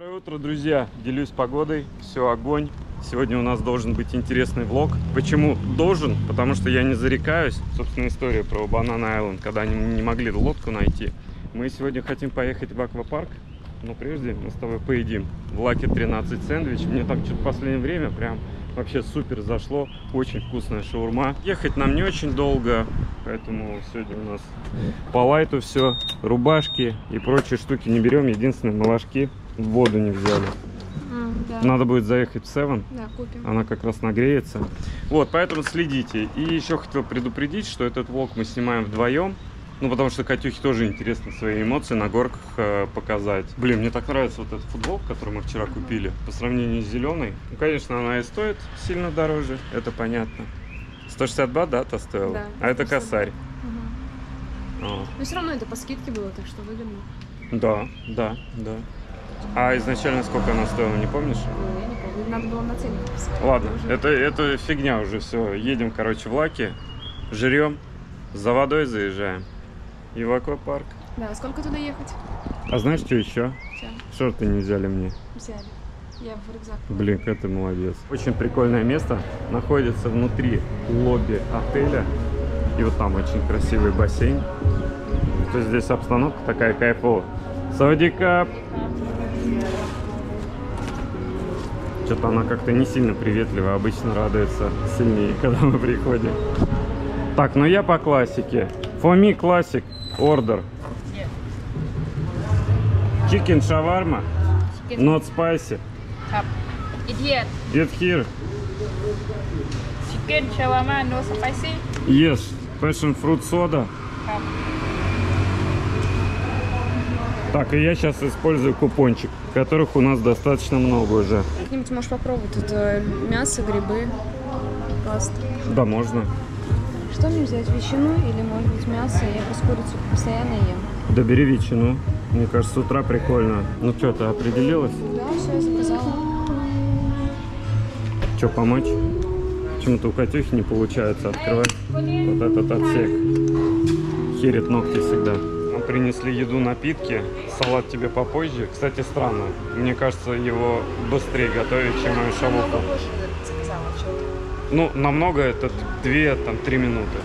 Доброе утро, друзья! Делюсь погодой, все огонь. Сегодня у нас должен быть интересный влог. Почему должен? Потому что я не зарекаюсь. Собственно, история про Банан Айленд, когда они не могли лодку найти. Мы сегодня хотим поехать в аквапарк, но прежде мы с тобой поедим в Лаке 13 сэндвич. Мне там что-то в последнее время прям вообще супер зашло. Очень вкусная шаурма. Ехать нам не очень долго, поэтому сегодня у нас по лайту все. Рубашки и прочие штуки не берем. Единственное, молочки воду не взяли. А, да. Надо будет заехать в Севен. Да, купим. Она как раз нагреется. Вот, поэтому следите. И еще хотел предупредить, что этот влог мы снимаем вдвоем. Ну, потому что Катюхе тоже интересно свои эмоции на горках э, показать. Блин, мне так нравится вот эта футболка, которую мы вчера купили. По сравнению с зеленой. Ну, конечно, она и стоит сильно дороже, это понятно. 160 бат, да, то стоила? Да, а это 160 косарь. А, Но все равно это по скидке было, так что выгодно. да, да, да. А изначально сколько она стоила, не помнишь? Ну, я не помню. Надо было на ценник. Ладно, Уже- это, это фигня уже все. Едем, короче, в Лаки, жрем, за водой заезжаем. И в аквапарк. Да, сколько туда ехать? А знаешь, что еще? Все, Шорты не взяли мне. взяли. Я в рюкзак. Блин, как ты молодец. Очень прикольное место. Находится внутри лобби отеля. И вот там очень красивый бассейн. То есть здесь обстановка такая кайфовая. Саудикап! Что-то она как-то не сильно приветлива, обычно радуется сильнее, когда мы приходим. Так, ну я по классике. Фоми классик, ордер. Чикен шаварма, not spicy. Idiot. Get here. Chicken shawarma, no spicy. Yes, passion fruit soda. Cup. Так, и я сейчас использую купончик, которых у нас достаточно много уже. Как-нибудь можешь попробовать. Тут э, мясо, грибы, паста. Да, можно. Что мне взять? Ветчину или, может быть, мясо? Я просто курицу постоянно ем. Да бери ветчину. Мне кажется, с утра прикольно. Ну что, ты определилась? Да, все, я заказала. Что, помочь? Почему-то у Катюхи не получается открывать вот этот отсек. Херит ногти всегда. Принесли еду, напитки. Салат тебе попозже. Кстати, странно. Мне кажется, его быстрее готовить, чем мою шавуху. Ну, намного это две, там, три минуты.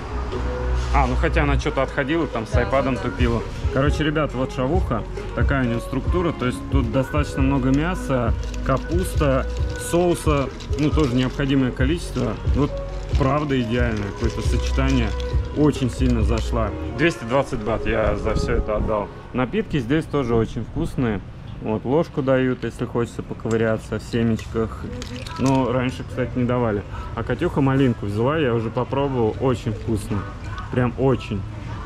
А, ну хотя она что-то отходила, там с айпадом тупила. Короче, ребят, вот шавуха, такая у нее структура, то есть тут достаточно много мяса, капуста, соуса, ну тоже необходимое количество. Вот правда идеальное какое-то сочетание. Очень сильно зашла. 220 бат я за все это отдал. Напитки здесь тоже очень вкусные. Вот ложку дают, если хочется поковыряться в семечках. Но раньше, кстати, не давали. А Катюха малинку взяла, я уже попробовал. Очень вкусно. Прям очень.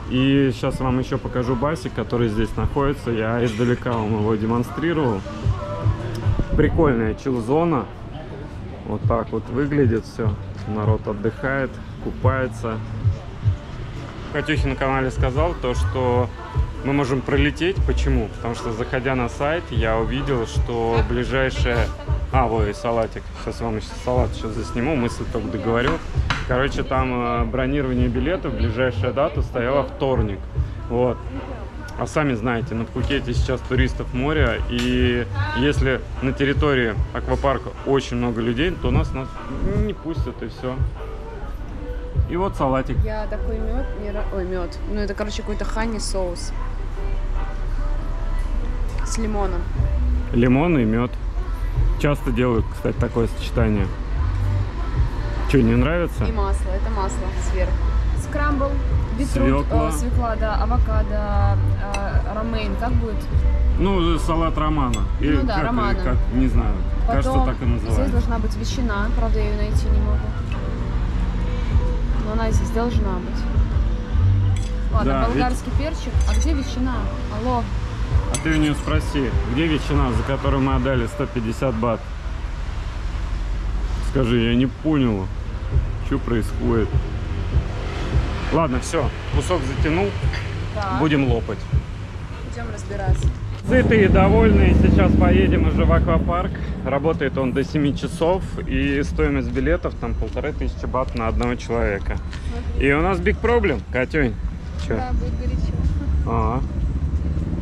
И сейчас вам еще покажу басик, который здесь находится. Я издалека вам его демонстрировал. Прикольная чил-зона. Вот так вот выглядит все. Народ отдыхает, купается. Катюхи на канале сказал то, что мы можем пролететь. Почему? Потому что заходя на сайт, я увидел, что ближайшая... А, вот и салатик. Сейчас вам еще салат сейчас засниму, мысль только договорю. Короче, там э, бронирование билетов, ближайшая дата стояла вторник. Вот. А сами знаете, на Пхукете сейчас туристов море, и если на территории аквапарка очень много людей, то нас, нас не пустят, и все. И вот салатик. Я такой мед, не ой, мед. Ну, это, короче, какой-то хани соус. С лимоном. Лимон и мед. Часто делают, кстати, такое сочетание. Что, не нравится? И масло. Это масло сверху. Скрамбл, битрут, Свекла. э, свекла, да, авокадо, э, ромейн. Как будет? Ну, салат романа. Или Ну да, как, романа. как, не знаю. Кажется, Потом так и здесь называют. должна быть ветчина. Правда, я ее найти не могу. Но она здесь должна быть. Ладно, Да, болгарский перчик. А где ветчина? Алло. А ты у нее спроси, где ветчина, за которую мы отдали 150 бат? Скажи, я не понял, что происходит. Ладно, все, кусок затянул, Так, будем лопать. идем разбираться. Сытые и довольные, сейчас поедем уже в аквапарк. Работает он до 7 часов, и стоимость билетов там полторы тысячи бат на одного человека. И у нас big проблем, Катюнь. Че? Да, будет горячо. А,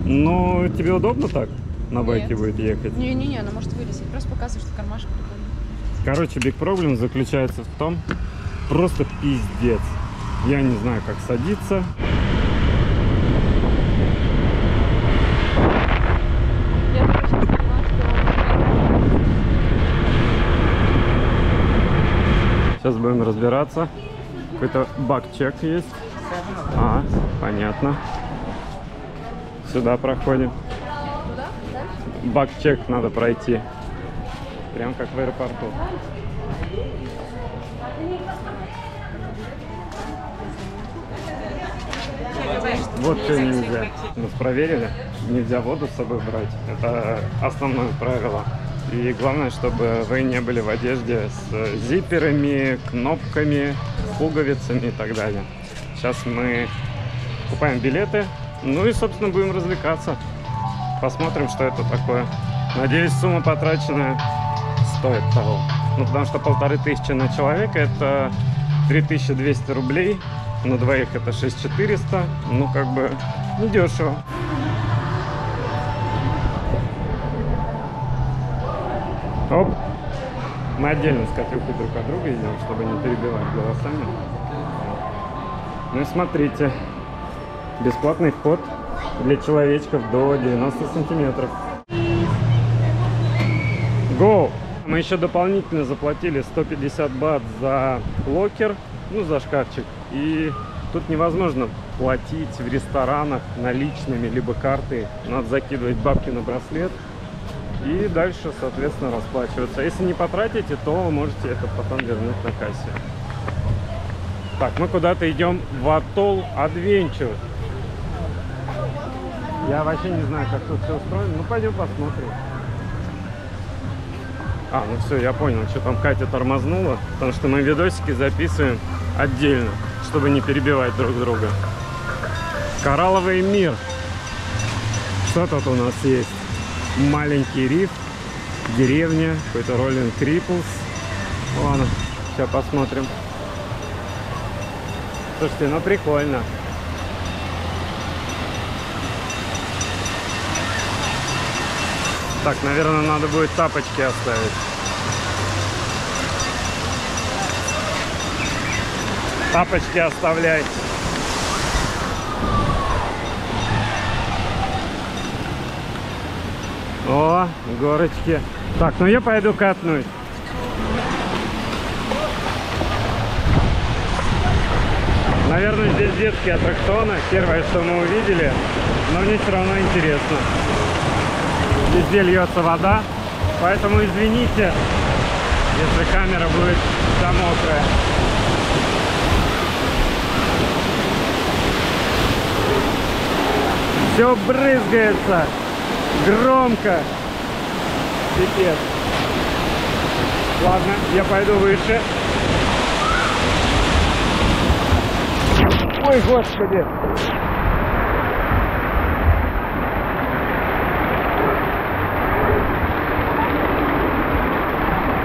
ну, тебе удобно так? на байке Нет. будет ехать. Не-не-не, она может вылезть. Просто показываю, что кармашек прикольный. Короче, big problem заключается в том, просто пиздец. Я не знаю, как садиться. Я только сейчас поняла, что... Сейчас будем разбираться. Какой-то баг-чек есть. А, понятно. Сюда проходим. Баг-чек надо пройти. Прям как в аэропорту. Вот что нельзя. Нас проверили. Нельзя воду с собой брать. Это основное правило. И главное, чтобы вы не были в одежде с зиперами, кнопками, пуговицами и так далее. Сейчас мы купаем билеты. Ну и, собственно, будем развлекаться. Посмотрим, что это такое. Надеюсь, сумма потраченная стоит того. Ну, потому что полторы тысячи на человека это 3200 рублей. На двоих это 6400. Ну, как бы, недешево. Оп. Мы отдельно с Катюхой друг от друга идем, чтобы не перебивать голосами. Ну и смотрите. Бесплатный вход для человечков до 90 сантиметров. Go! Мы еще дополнительно заплатили 150 бат за локер, ну за шкафчик. И тут невозможно платить в ресторанах наличными, либо картой. Надо закидывать бабки на браслет. И дальше, соответственно, расплачиваться. Если не потратите, то можете это потом вернуть на кассе. Так, мы куда-то идем в атолл Adventure. Я вообще не знаю, как тут все устроено. Ну, пойдем посмотрим. А, ну все, я понял, что там Катя тормознула. Потому что мы видосики записываем отдельно, чтобы не перебивать друг друга. Коралловый мир. Что тут у нас есть? Маленький риф, деревня, какой-то Роллинг Криплс. Ладно, сейчас посмотрим. Слушайте, ну прикольно. Так, наверное, надо будет тапочки оставить. Тапочки оставляй. О, горочки. Так, ну я пойду катнусь. Наверное, здесь детские аттракционы. Первое, что мы увидели. Но мне все равно интересно. Везде льется вода. Поэтому извините, если камера будет вся мокрая. Все брызгается. Громко. Пипец. Ладно, я пойду выше. Ой, господи.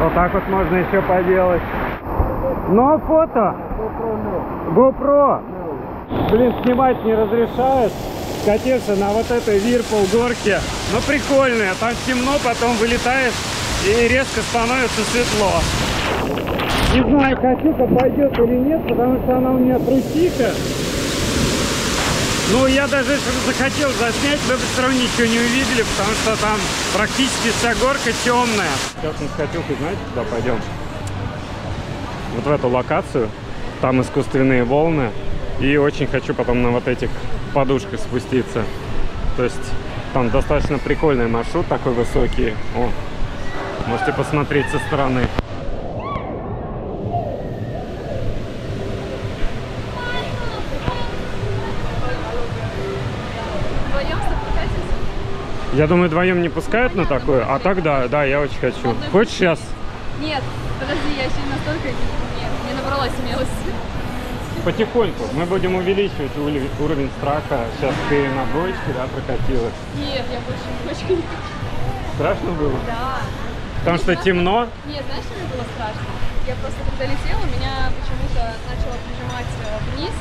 Вот так вот можно еще поделать. Но фото. GoPro. Блин, снимать не разрешают. Катился на вот этой Вирпул горке. Но прикольная. Там темно, потом вылетаешь и резко становится светло. Не знаю, Катюха пойдет или нет, потому что она у меня трусиха. Ну, я даже если бы захотел заснять, вы бы все равно ничего не увидели, потому что там практически вся горка темная. Сейчас мы с Катюхой, знаете, куда пойдем? Вот в эту локацию. Там искусственные волны. И очень хочу потом на вот этих подушках спуститься. То есть там достаточно прикольный маршрут, такой высокий. О, можете посмотреть со стороны. Я думаю, вдвоем не пускают на такое, а так да, да, я очень хочу. Хочешь сейчас? Нет, подожди, я еще настолько не, не набралась смелости. Потихоньку. Мы будем увеличивать уровень страха. Сейчас ты на броечке, да, прокатилась. Нет, я больше не хочу. не хочу. Страшно было? Да. Потому что темно. Нет, знаешь, что мне было страшно? Я просто когда летела, меня почему-то начало прижимать э, вниз,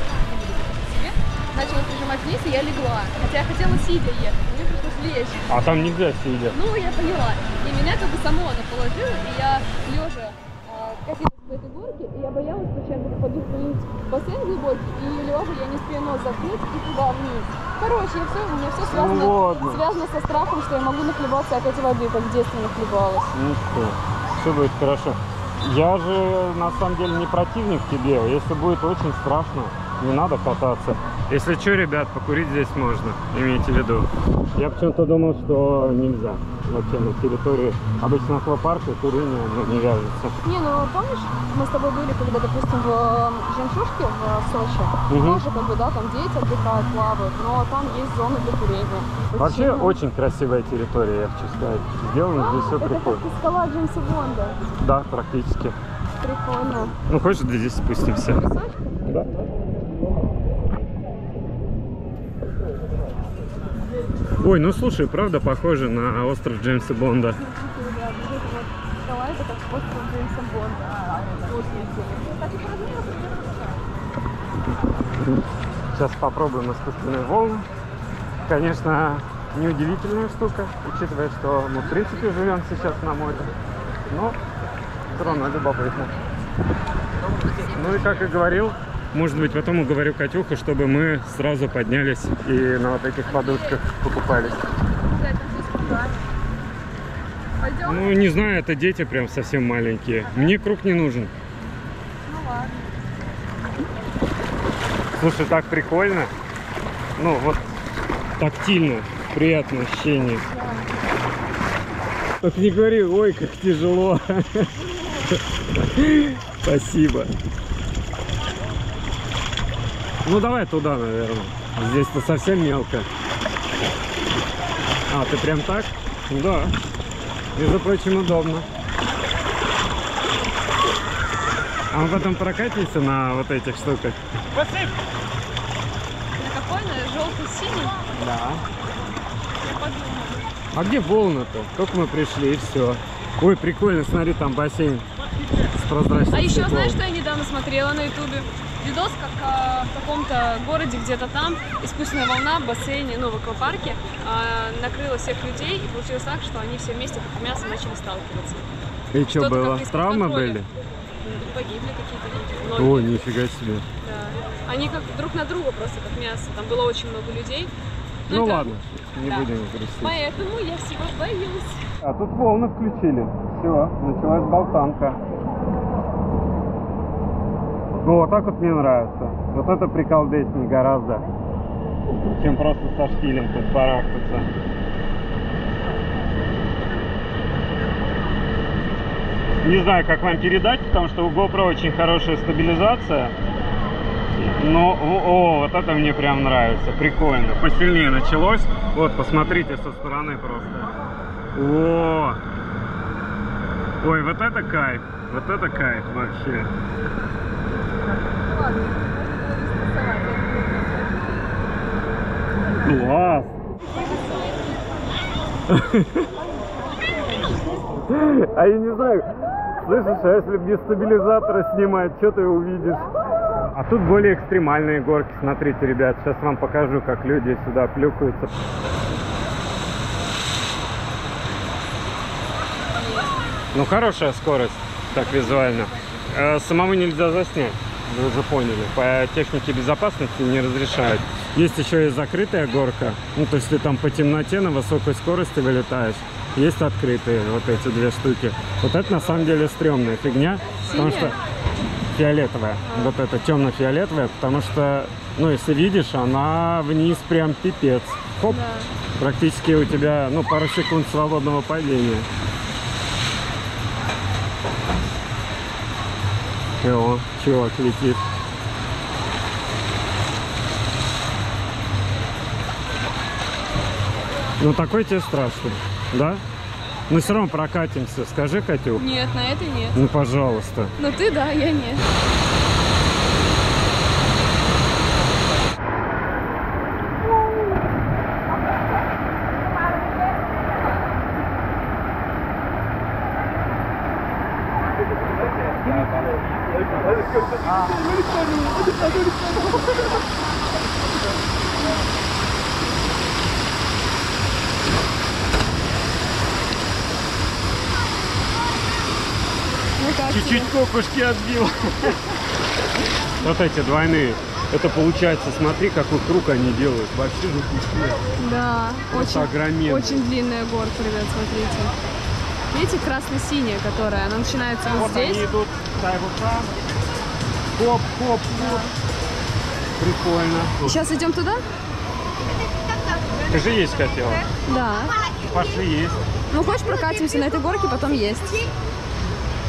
себе, начала прижимать вниз, и я легла. Хотя я хотела сидя ехать, мне пришлось лечь. А там нельзя сидя. Ну, я поняла. И меня как бы само она положила, и я лежа катилась по этой горке, и я боялась, что сейчас попаду в бассейн глубокий, и лежа я не успею нос закрыть и туда вниз. Короче, я все, у меня все связано, Ну ладно. связано со страхом, что я могу нахлебаться опять воды, как в детстве нахлебалась. Ну что, все будет хорошо. Я же на самом деле не противник тебе. Если будет очень страшно, не надо кататься. Если что, ребят, покурить здесь можно, имейте в виду. Я почему-то думал, что нельзя вообще на территории. Обычно аквапарка курение ну, не вяжется. Не, ну помнишь, мы с тобой были, когда, допустим, в Жемчужке в э, Сочи, Мгм. тоже как бы, да, там дети отдыхают, плавают, но там есть зоны для курения. Вообще Почему? очень красивая территория, я хочу сказать. Сделано здесь все Это прикольно. как скала Джеймса Бонда. Да, практически. Прикольно. Ну хочешь, здесь спустимся? Да. Ой, ну слушай, правда похоже на остров Джеймса Бонда. Сейчас попробуем искусственные волны. Конечно, неудивительная штука, учитывая, что мы в принципе живем сейчас на море. Но все равно любопытно. Ну и как и говорил, может быть, потом уговорю Катюху, чтобы мы сразу поднялись и на вот этих подушках покупались. Да. Пойдем? Ну, не знаю, это дети прям совсем маленькие. Мне круг не нужен. Ну ладно. Слушай, так прикольно. Ну, вот тактильно, приятное ощущение. Только не говори, ой, как тяжело. Спасибо. Ну, давай туда, наверное. Здесь-то совсем мелко. А, ты прям так? Да. Между прочим, удобно. А мы потом прокатимся на вот этих штуках? На какой? На желто-синий? Да. А где волны-то? Только мы пришли и все. Ой, прикольно, смотри, там бассейн с прозрачным А еще знаешь, что я недавно смотрела на ютубе? Видос, как а, в каком-то городе где-то там искусственная волна в бассейне, ну, в аквапарке, а, накрыла всех людей, и получилось так, что они все вместе как мясо начали сталкиваться. И что было? Травмы были? Ну, Погибли какие-то люди. Многие. нифига себе. Да. Они как друг на друга просто как мясо. Там было очень много людей. Ну это- ладно, не да. будем грустить. Поэтому я всего боюсь. А тут волны включили. Все, началась болтанка. Ну, вот так вот мне нравится. Вот это приколдеснее гораздо, чем просто со штилем тут барахтаться. Не знаю, как вам передать, потому что у GoPro очень хорошая стабилизация. Но, о, вот это мне прям нравится, прикольно. Посильнее началось. Вот, посмотрите со стороны просто. О! Ой, вот это кайф. Вот это кайф вообще. Класс! А я не знаю, слышишь, а если без стабилизатора снимать, что ты увидишь? А тут более экстремальные горки. Смотрите, ребят, сейчас вам покажу, как люди сюда плюкаются. Ну, хорошая скорость, так визуально. Э, Самому нельзя заснять, вы уже поняли. По технике безопасности не разрешают. Есть еще и закрытая горка. Ну, то есть ты там по темноте на высокой скорости вылетаешь. Есть открытые вот эти две штуки. Вот это на самом деле стрёмная фигня. Потому что фиолетовая. Вот это темно-фиолетовая, потому что, ну, если видишь, она вниз прям пипец. Хоп, Да. практически у тебя, ну, пару секунд свободного падения. И о, чувак летит. Ну такой тебе страшный, да? Ну все равно прокатимся, скажи, Катюх. Нет, на это нет. Ну пожалуйста. Ну ты да, я нет. Ну кокушки отбил. Вот эти двойные. Это получается, смотри, какой круг они делают. Вообще же куски. Да, Просто очень, огроменные. очень длинная горка, ребят, смотрите. Видите, красно-синяя, которая, она начинается вот, Вот здесь. они идут, тайвука. Хоп, хоп, хоп. Прикольно. Сейчас идем туда? Ты же есть хотела. Да. Пошли есть. Ну, хочешь, прокатимся на этой горке, потом есть.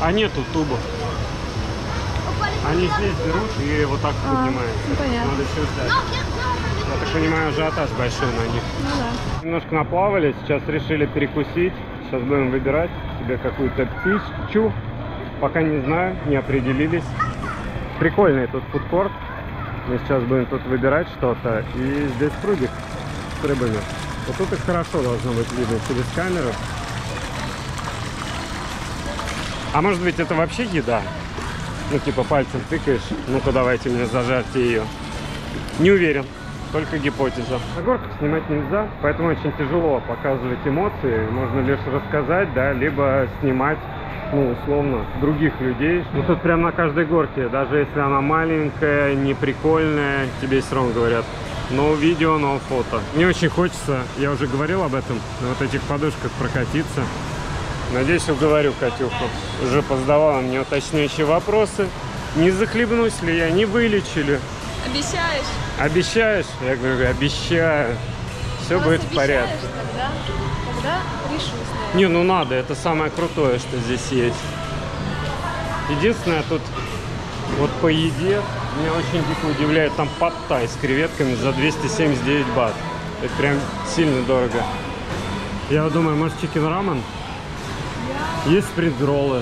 А нету тубов. Они здесь берут и вот так А, поднимаются. ну, понятно. Надо еще ждать. Я так понимаю, ажиотаж большой на них. Ну да. Немножко наплавали, сейчас решили перекусить. Сейчас будем выбирать себе какую-то пищу. Пока не знаю, не определились. Прикольный тут фудкорт. Мы сейчас будем тут выбирать что-то. И здесь прудик с рыбами. Вот тут их хорошо должно быть видно через камеру. А может быть это вообще еда? Ну типа пальцем тыкаешь, ну-ка давайте мне зажарьте ее. Не уверен, только гипотеза. На горках снимать нельзя, поэтому очень тяжело показывать эмоции. Можно лишь рассказать, да, либо снимать, ну, условно, других людей. Ну, тут прям на каждой горке, даже если она маленькая, не прикольная, тебе все равно говорят. Но видео, но фото. Мне очень хочется, я уже говорил об этом, на вот этих подушках прокатиться. Надеюсь, уговорю Катюху. Уже позадавала мне уточняющие вопросы. Не захлебнусь ли я, не вылечили. Обещаешь? Обещаешь? Я говорю, обещаю. Все Раз будет в порядке. Тогда, тогда решусь, наверное. Не, ну надо, это самое крутое, что здесь есть. Единственное, тут вот по еде меня очень дико удивляет там пад тай с креветками за 279 бат. Это прям сильно дорого. Я думаю, может chicken ramen? Есть спринг-роллы.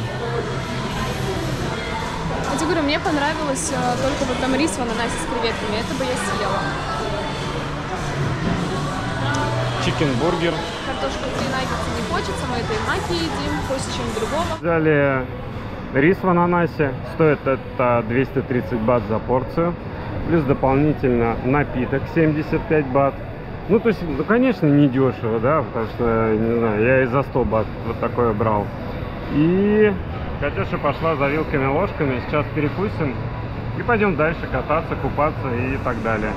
Я тебе говорю, мне понравилось э, только вот там рис в ананасе с креветками. Это бы я съела. Chicken burger. Картошку фри наггетсы не хочется, мы это и в Маке едим, хочется чего-нибудь другого. Взяли рис в ананасе. Стоит это 230 бат за порцию. Плюс дополнительно напиток 75 бат. Ну, то есть, ну, конечно, не дешево, да, потому что, не знаю, я и за 100 бат вот такое брал. И Катюша пошла за вилками ложками. Сейчас перекусим и пойдем дальше кататься, купаться и так далее.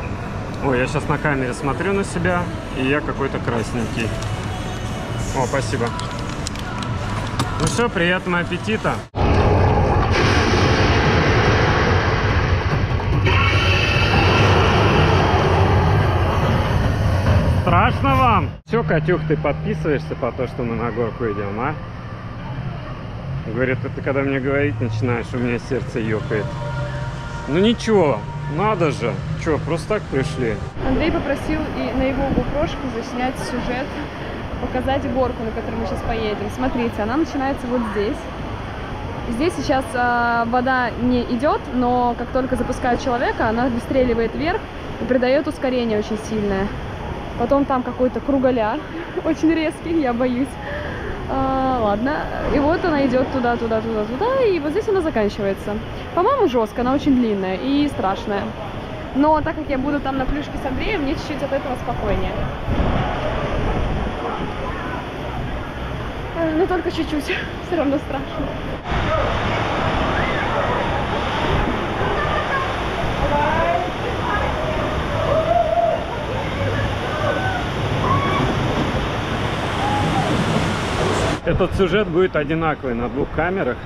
Ой, я сейчас на камере смотрю на себя, и я какой-то красненький. О, спасибо. Ну все, приятного аппетита. Страшно вам? Все, Катюх, ты подписываешься по то, что мы на горку идем, а? Говорит, ты когда мне говорить начинаешь, у меня сердце ёкает. Ну ничего, надо же. Че, просто так пришли? Андрей попросил и на его GoPro заснять сюжет, показать горку, на которой мы сейчас поедем. Смотрите, она начинается вот здесь. Здесь сейчас а, вода не идет, но как только запускают человека, она выстреливает вверх и придает ускорение очень сильное. Потом там какой-то круголяр, очень резкий, я боюсь. А, ладно, и вот она идет туда, туда, туда, туда, и вот здесь она заканчивается. По-моему, жестко, она очень длинная и страшная. Но так как я буду там на плюшке с Андреем, мне чуть-чуть от этого спокойнее. Э, Ну только чуть-чуть, все равно страшно. Этот сюжет будет одинаковый на двух камерах.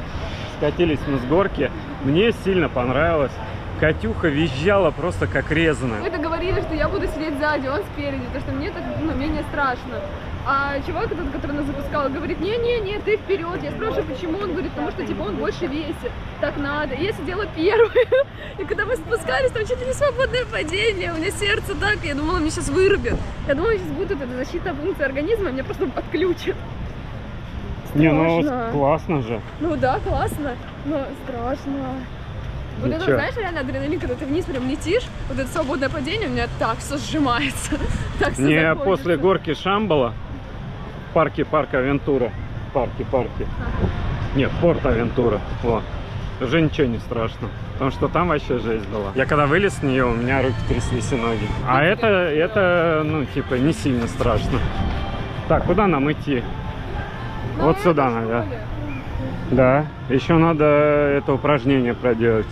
Скатились мы с горки. Мне сильно понравилось. Катюха визжала просто как резаная. Мы договорились, что я буду сидеть сзади, он спереди, потому что мне так ну, менее страшно. А чувак этот, который нас запускал, говорит, не-не-не, ты вперед. Я спрашиваю, почему? Он говорит, потому что типа он больше весит. Так надо. И я сидела первая. И когда мы спускались, там чуть ли не свободное падение. У меня сердце так, я думала, мне сейчас вырубят. Я думала, сейчас будет эта защитная функция организма, меня просто отключат. Не, ну страшно. классно же. Ну да, классно, но страшно. Вот это, знаешь, реально адреналин, когда ты вниз прям летишь, вот это свободное падение, у меня так все сжимается. Так всё Не заходится. после горки Шамбала в парке Парк Авентура. Парки, парки. Нет, Порт Авентура. Вот. уже ничего не страшно. Потому что там вообще жесть была. Я когда вылез с нее, у меня руки тряслись и ноги. А это, это, ну, типа, не сильно страшно. Так, куда нам идти? Вот сюда, ли? Да, еще надо это упражнение проделать.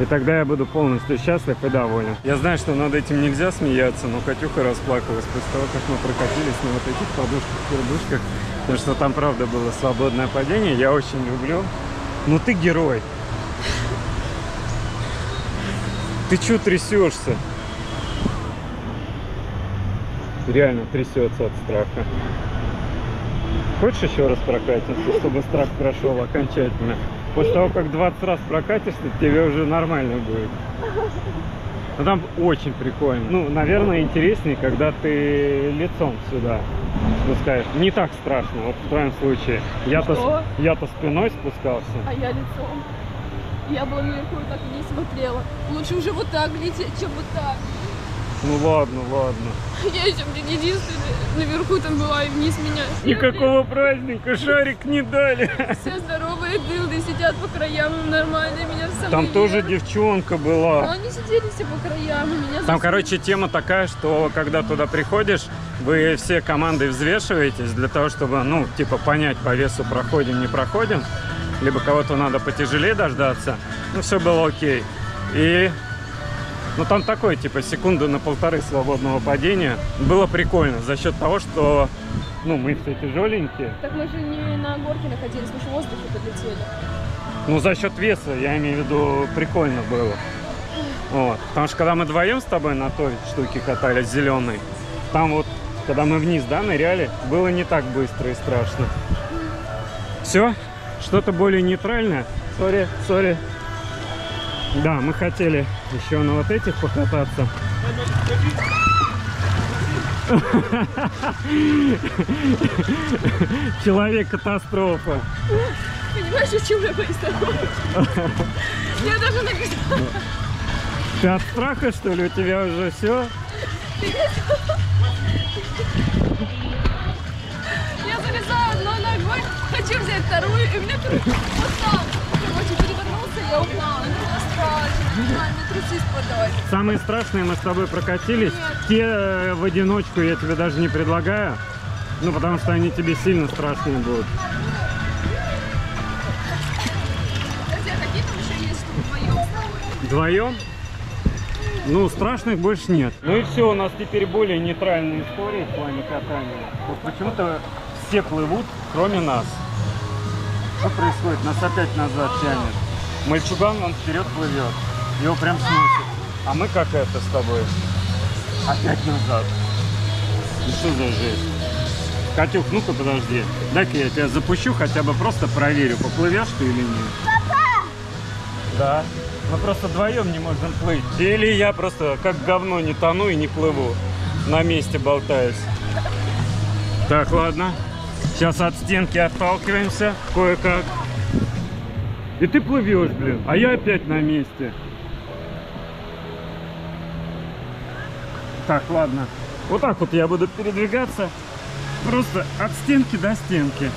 И тогда я буду полностью счастлив и доволен. Я знаю, что над этим нельзя смеяться, но Катюха расплакалась после того, как мы прокатились на вот этих подушках-пердушках. Потому что там, правда, было свободное падение. Я очень люблю. Ну ты герой. Ты чё трясешься? Реально трясется от страха. Хочешь еще раз прокатиться, чтобы страх прошел окончательно? После того, как 20 раз прокатишься, тебе уже нормально будет. Но там очень прикольно. Ну, наверное, интереснее, когда ты лицом сюда спускаешь. Не так страшно, вот в твоем случае. Я-то, я-то спиной спускался. А я лицом. Я была наверху и так не смотрела. Лучше уже вот так лететь, чем вот так. Ну ладно, ладно. Я еще, блин, единственная наверху там была и вниз меня. Никакого праздника, шарик не дали. Все здоровые дылды сидят по краям, нормально, меня в самый Там тоже верх. девчонка Но была. они сидели все по краям, меня Там, засунули. короче, тема такая, что когда туда приходишь, вы все командой взвешиваетесь для того, чтобы, ну, типа, понять по весу проходим, не проходим. Либо кого-то надо потяжелее дождаться. Ну, все было окей. И, ну, там такое, типа, секунды на полторы свободного падения. Было прикольно за счет того, что, ну, мы все тяжеленькие. Так мы же не на горке находились, мы же в воздухе подлетели. Ну, за счет веса, я имею в виду, прикольно было. Вот. Потому что когда мы вдвоем с тобой на той штуке катались, зеленой, там вот, когда мы вниз, да, ныряли, было не так быстро и страшно. Все? Что-то более нейтральное? Сори, сори. Да, мы хотели еще на вот этих покататься. Человек-катастрофа. Понимаешь, о чем я боюсь? Я даже написала. Ты от страха, что ли, у тебя уже все? Я залезаю одной ногой, хочу взять вторую, и мне тут вот. Короче, перевернулся, я упала. Самые страшные мы с тобой прокатились. Нет. Те э, в одиночку я тебе даже не предлагаю. Ну, потому что они тебе сильно страшные будут. Вдвоем? Ну, страшных больше нет. Ну и все, у нас теперь более нейтральные истории в плане катания. Вот почему-то все плывут, кроме нас. Что происходит? Нас опять назад тянет. Мальчуган, он вперед плывет. Его прям сносит. А мы как это с тобой? Опять назад. Ну что за жесть? Катюх, ну-ка подожди. Дай-ка я тебя запущу, хотя бы просто проверю, поплывешь ты или нет. Папа! Да. Мы просто вдвоем не можем плыть. Или я просто как говно не тону и не плыву. На месте болтаюсь. Так, ладно. Сейчас от стенки отталкиваемся кое-как. И ты плывешь, блин. А я опять на месте. Так, ладно. Вот так вот я буду передвигаться. Просто от стенки до стенки.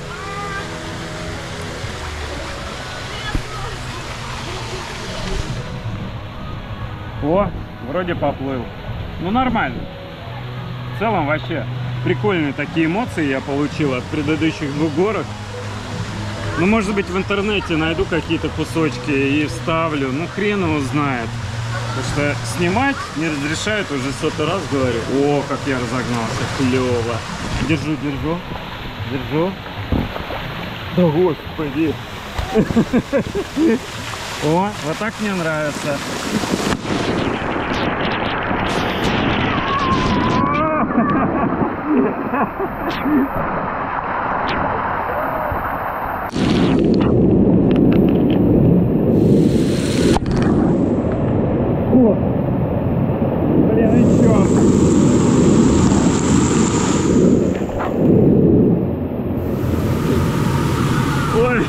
О, вроде поплыл. Ну, нормально. В целом, вообще, прикольные такие эмоции я получил от предыдущих двух горок. Ну, может быть, в интернете найду какие-то кусочки и вставлю. Ну, хрен его знает. Потому что снимать не разрешают уже сотый раз, говорю. О, как я разогнался, клево. Держу, держу, держу. Да господи. О, вот так мне нравится. О! Блин, еще. Ой,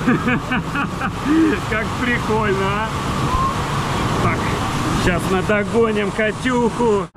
как прикольно, а? Так, сейчас мы догоним Катюху.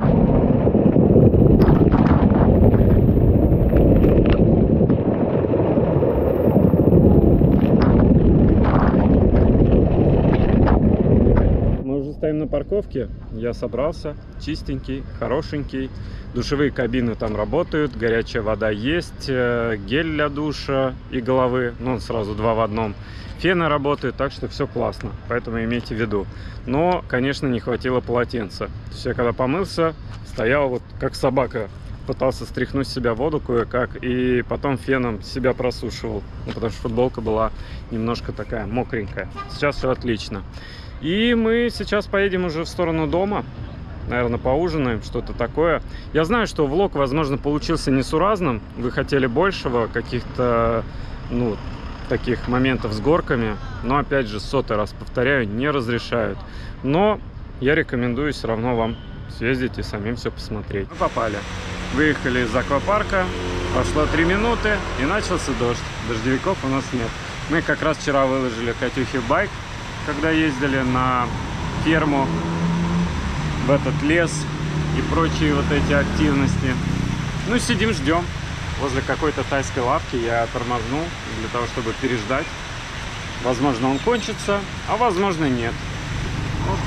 На парковке, я собрался, чистенький, хорошенький. Душевые кабины там работают, горячая вода есть, э, гель для душа и головы, ну, сразу два в одном. Фены работают, так что все классно, поэтому имейте в виду. Но, конечно, не хватило полотенца. То есть я когда помылся, стоял вот как собака, пытался стряхнуть с себя воду кое-как, и потом феном себя просушивал, ну, потому что футболка была немножко такая мокренькая. Сейчас все отлично. И мы сейчас поедем уже в сторону дома. Наверное, поужинаем, что-то такое. Я знаю, что влог, возможно, получился несуразным. Вы хотели большего, каких-то, ну, таких моментов с горками. Но, опять же, сотый раз повторяю, не разрешают. Но я рекомендую все равно вам съездить и самим все посмотреть. Мы попали. Выехали из аквапарка, прошло 3 минуты и начался дождь. Дождевиков у нас нет. Мы как раз вчера выложили Катюхе байк, когда ездили на ферму, в этот лес и прочие вот эти активности. Ну, сидим, ждем. Возле какой-то тайской лавки я тормознул для того, чтобы переждать. Возможно, он кончится, а возможно, нет. Вот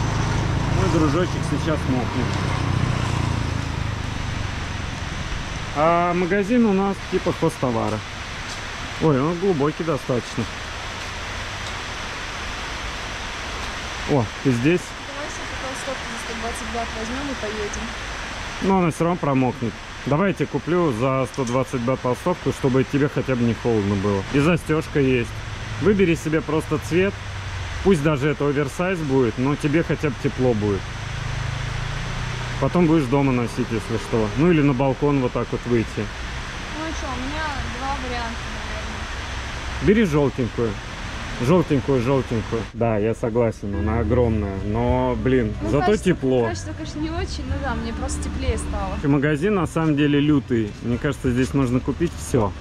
мой дружочек сейчас мокнет. А магазин у нас типа хостовара. Ой, он глубокий достаточно. О, ты здесь? Давай себе толстовку за 120 бат возьмем и поедем. Но она все равно промокнет. Давай я тебе куплю за 120 бат толстовку, чтобы тебе хотя бы не холодно было. И застежка есть. Выбери себе просто цвет. Пусть даже это оверсайз будет, но тебе хотя бы тепло будет. Потом будешь дома носить, если что. Ну или на балкон вот так вот выйти. Ну что, у меня два варианта, наверное. Бери желтенькую. Желтенькую, желтенькую. Да, я согласен, она огромная. Но, блин, Ну, зато качество- тепло. Качество, конечно, не очень, но да, мне просто теплее стало. И Магазин на самом деле лютый. Мне кажется, здесь можно купить все.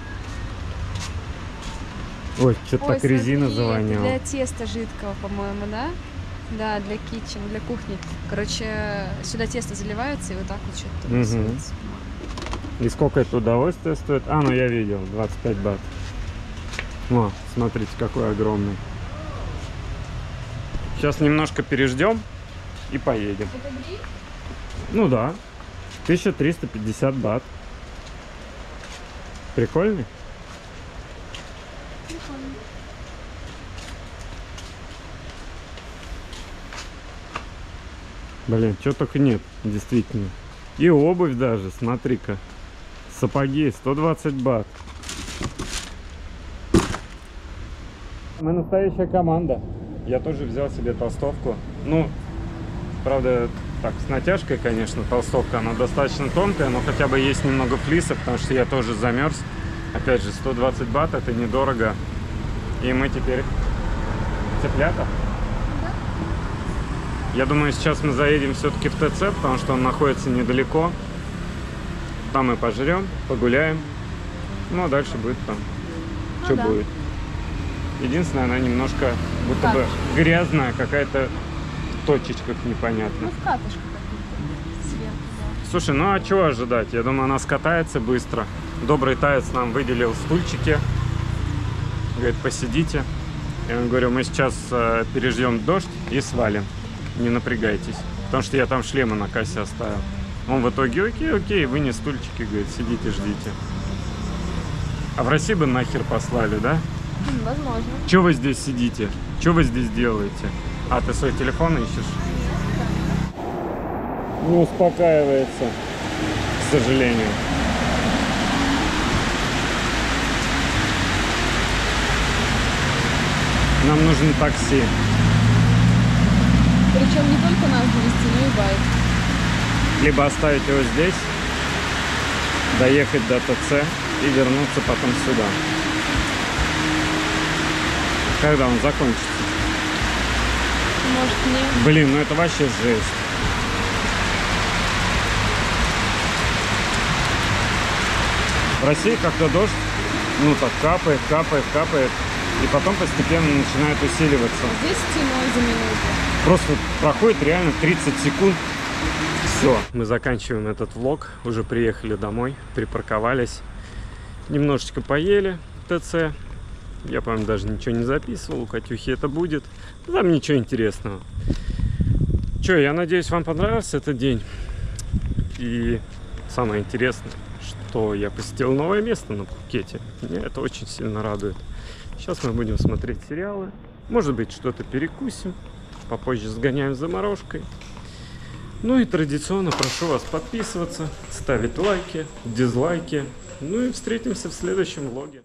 Ой, что-то так резина смотри, завоняла. Для теста жидкого, по-моему, да? Да, для китчен, для кухни. Короче, сюда тесто заливается и вот так вот что-то рисуется. И сколько это удовольствие стоит? А, ну я видел, 25 бат. О, смотрите, какой огромный. Сейчас немножко переждем и поедем. Ну да, 1350 бат. Прикольный? Блин, чего только нет, действительно. И обувь даже, смотри-ка. Сапоги, 120 бат. Мы настоящая команда. Я тоже взял себе толстовку. Ну, правда, так, с натяжкой, конечно, толстовка, она достаточно тонкая, но хотя бы есть немного флиса, потому что я тоже замерз. Опять же, 120 бат, это недорого. И мы теперь цыплята. Я думаю, сейчас мы заедем все-таки в ТЦ, потому что он находится недалеко. Там мы пожрем, погуляем. Ну, а дальше будет там. Ну что да. будет. Единственное, она немножко будто бы грязная, какая-то в точечках Ну, непонятно. в катышках каких-то. Слушай, ну а чего ожидать? Я думаю, она скатается быстро. Добрый таец нам выделил стульчики. Говорит, посидите. Я говорю, мы сейчас э, переждем дождь и свалим. Не напрягайтесь. Потому что я там шлемы на кассе оставил. Он в итоге, окей, окей, вынес стульчики, говорит, сидите, ждите. А в России бы нахер послали, да? Возможно. Че вы здесь сидите? Че вы здесь делаете? А, ты свой телефон ищешь? Не успокаивается, к сожалению. Нам нужен такси. Причем не только нас довести, но и байк. Либо оставить его здесь, доехать до ТЦ и вернуться потом сюда. Когда он закончится? Может, не. Блин, ну это вообще жесть. В России как-то дождь, ну так капает, капает, капает, и потом постепенно начинает усиливаться. Здесь стеной за минуту. Просто проходит реально 30 секунд. Все. Мы заканчиваем этот влог. Уже приехали домой, припарковались. Немножечко поели в ТЦ. Я, по-моему, даже ничего не записывал. У Катюхи это будет. Там ничего интересного. Че, я надеюсь, вам понравился этот день. И самое интересное, что я посетил новое место на Пхукете. Меня это очень сильно радует. Сейчас мы будем смотреть сериалы. Может быть, что-то перекусим. Попозже сгоняем за морожкой. Ну и традиционно прошу вас подписываться, ставить лайки, дизлайки. Ну и встретимся в следующем влоге.